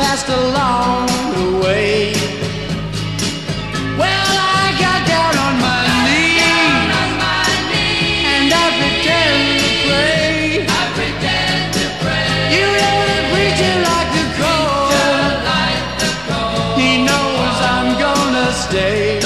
passed along the way. Well, I got down on my, knees, on my knees, and I pretend to pray. I pretend to pray. You know the preacher like the cold. Like he knows I'm gonna stay.